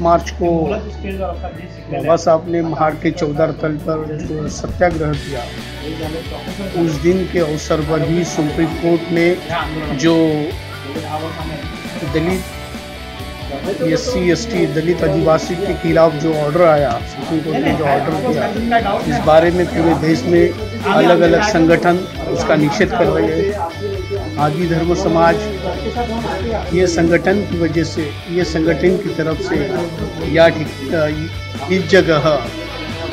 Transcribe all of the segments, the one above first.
20 मार्च को बाबा साहब ने महाड़ के चौदह तल पर जो सत्याग्रह किया। उस दिन के अवसर पर ही सुप्रीम कोर्ट ने जो Dalit S C S T Dalit Adivasi के खिलाफ जो ऑर्डर आया सुप्रीम कोर्ट ने जो ऑर्डर किया इस बारे में पूरे देश में अलग अलग संगठन उसका निषेध कर रहे हैं। आदि धर्म समाज ये संगठन की वजह से, ये संगठन की तरफ़ से या इस जगह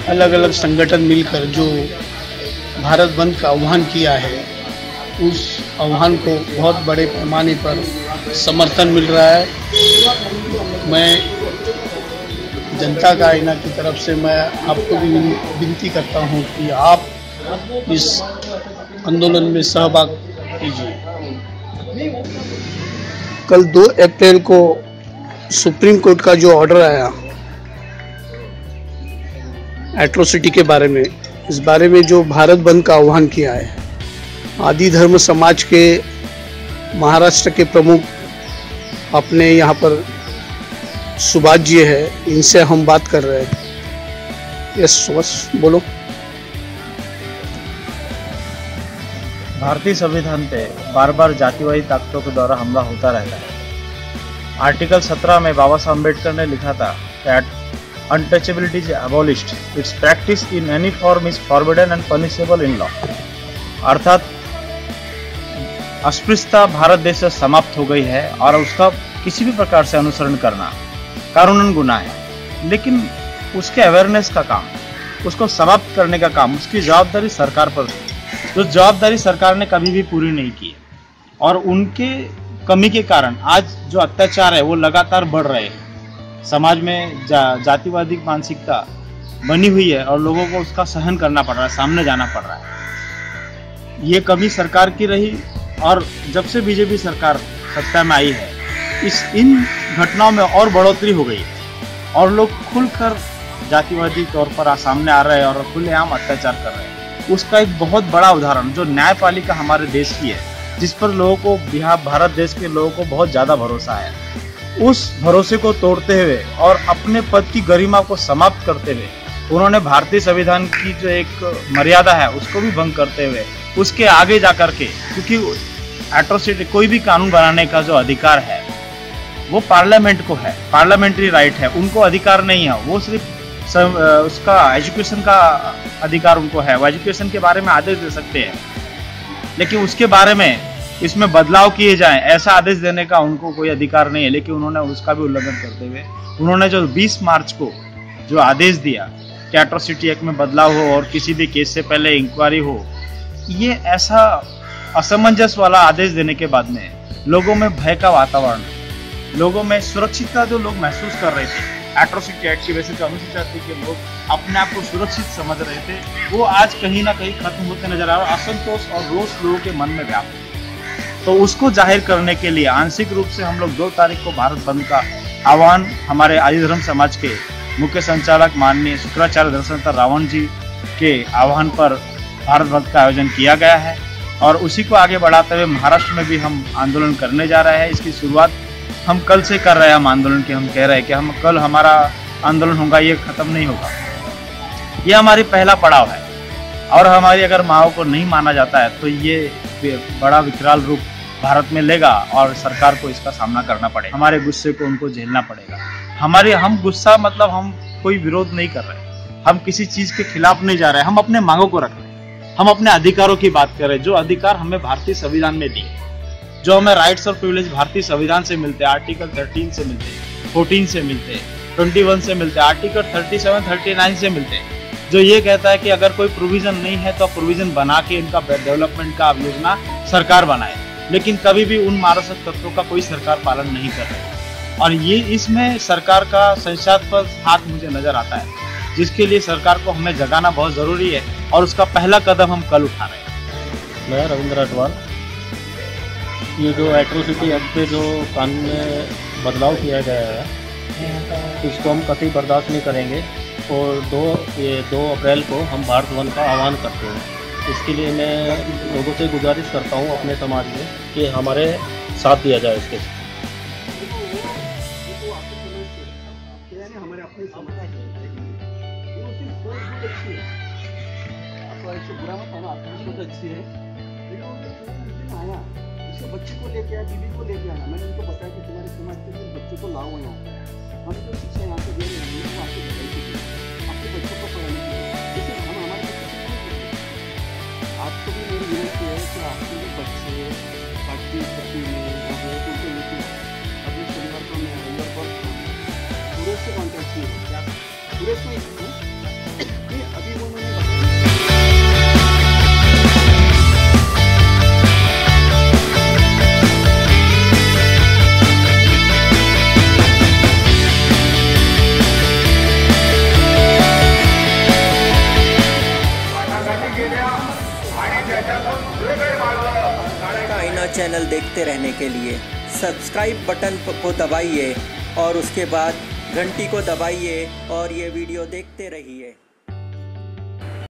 अलग अलग संगठन मिलकर जो भारत बंद का आह्वान किया है, उस आह्वान को बहुत बड़े पैमाने पर समर्थन मिल रहा है। मैं जनता का आईना की तरफ़ से मैं आपको भी विनती करता हूँ कि आप इस आंदोलन में सहभाग कीजिए। कल 2 अप्रैल को सुप्रीम कोर्ट का जो ऑर्डर आया एट्रोसिटी के बारे में, इस बारे में जो भारत बंद का आह्वान किया है, आदि धर्म समाज के महाराष्ट्र के प्रमुख अपने यहाँ पर सुभाष जी है, इनसे हम बात कर रहे हैं। यस बोलो। भारतीय संविधान पे बार बार जातिवादी ताकतों के द्वारा हमला होता रहता है। आर्टिकल 17 में बाबा साहब अंबेडकर ने लिखा था that untouchability is abolished. Its practice in any form is forbidden and punishable in law अर्थात अस्पृश्यता भारत देश से समाप्त हो गई है और उसका किसी भी प्रकार से अनुसरण करना कानूनन गुना है। लेकिन उसके अवेयरनेस का काम, उसको समाप्त करने का काम, उसकी जवाबदारी सरकार पर थी जो जवाबदारी सरकार ने कभी भी पूरी नहीं की और उनके कमी के कारण आज जो अत्याचार है वो लगातार बढ़ रहे हैं। समाज में जा, जातिवादी मानसिकता बनी हुई है और लोगों को उसका सहन करना पड़ रहा है सामने जाना पड़ रहा है। ये कमी सरकार की रही और जब से बीजेपी सरकार सत्ता में आई है इस इन घटनाओं में और बढ़ोतरी हो गई और लोग खुलकर जातिवादी तौर पर सामने आ रहे हैं और खुलेआम अत्याचार कर रहे हैं। उसका एक बहुत बड़ा उदाहरण जो न्यायपालिका हमारे देश की है, जिस पर लोगों को, बिहार, भारत देश के लोगों को बहुत ज़्यादा भरोसा है। उस भरोसे को तोड़ते हुए और अपने पद की गरिमा को समाप्त करते हुए, उन्होंने भारतीय संविधान की जो एक मर्यादा है, उसको भी भंग करते हुए, उसके आगे जा करके, क्योंकि एट्रोसिटी कोई भी कानून बनाने का जो अधिकार है, वो पार्लियामेंट को है, पार्लियामेंट्री राइट है, उनको अधिकार नहीं है, वो सिर्फ़ सब, उसका एजुकेशन का अधिकार उनको है। वो एजुकेशन के बारे में आदेश दे सकते हैं। लेकिन उसके बारे में इसमें बदलाव किए जाएँ ऐसा आदेश देने का उनको कोई अधिकार नहीं है। लेकिन उन्होंने उसका भी उल्लंघन करते हुए उन्होंने जो 20 मार्च को जो आदेश दिया कि एट्रोसिटी एक्ट में बदलाव हो और किसी भी केस से पहले इंक्वायरी हो ये ऐसा असमंजस वाला आदेश देने के बाद में लोगों में भय का वातावरण लोगों में सुरक्षितता जो लोग महसूस कर रहे थे एट्रोसिटी एक्ट की वजह से जो अनुसूचित के लोग अपने आप को सुरक्षित समझ रहे थे, वो आज कहीं ना कहीं खत्म होते नज़र आ रहा असंतोष और रोष लोगों के मन में व्याप्त तो उसको ज़ाहिर करने के लिए, आंशिक रूप से हम लोग दो तारीख को भारत बंद का आह्वान हमारे आदि धर्म समाज के मुख्य संचालक माननीय शुक्राचार्य दर्शनतर रावण जी के आह्वान पर भारत बंद का आयोजन किया गया है और उसी को आगे बढ़ाते हुए महाराष्ट्र में भी हम आंदोलन करने जा रहे हैं। इसकी शुरुआत हम कल से कर रहे हैं हम आंदोलन की हम कह रहे हैं कि हम कल हमारा आंदोलन होगा, ये खत्म नहीं होगा। ये हमारी पहला पड़ाव है। और हमारी अगर माओ को नहीं माना जाता है तो ये बड़ा विकराल रूप भारत में लेगा और सरकार को इसका सामना करना पड़ेगा। हमारे गुस्से को उनको झेलना पड़ेगा। हमारे, हम गुस्सा मतलब हम कोई विरोध नहीं कर रहे। हम किसी चीज़ के खिलाफ नहीं जा रहे। हम अपने मांगों को रख रहे हम अपने अधिकारों की बात कर रहे हैं। जो अधिकार हमें भारतीय संविधान में दिए जो हमें राइट्स और प्रिविलेज भारतीय संविधान से मिलते हैं आर्टिकल 13 से मिलते हैं 14 से मिलते हैं 21 से मिलते हैं आर्टिकल 37 39 से मिलते हैं। जो ये कहता है कि अगर कोई प्रोविज़न नहीं है तो प्रोविज़न बना के इनका डेवलपमेंट का योजना सरकार बनाए। लेकिन कभी भी उन मानसिक तत्वों का कोई सरकार पालन नहीं कर रही। और ये इसमें सरकार का संशयास्पद हाथ मुझे नज़र आता है, जिसके लिए सरकार को हमें जगाना बहुत ज़रूरी है और उसका पहला कदम हम कल उठा रहे हैं। मैं रविंद्र अटवाल ये जो एट्रोसिटी एक्ट पे जो कानून में बदलाव किया गया है, इसको हम कतई बर्दाश्त नहीं करेंगे। और दो, ये दो अप्रैल को हम भारत बंद का आह्वान करते हैं। इसके लिए मैं लोगों से गुजारिश करता हूँ अपने समाज में कि हमारे साथ दिया जाए इसके। बच्चे को लेके आया बीबी को लेके आना। मैंने उनको बताया कि तुम्हारे समाज के बच्चे को लाओ यहाँ। हम जो शिक्षा यहाँ से दे रहे हैं आपके बच्चों को पढ़ाने के लिए। हम, हमारे आपको भी मेरी विनती है कि आपके जो बच्चे पार्टी पट्टी में हो तो उनको चैनल देखते रहने के लिए सब्सक्राइब बटन को दबाइए और उसके बाद घंटी को दबाइए और ये वीडियो देखते रहिए।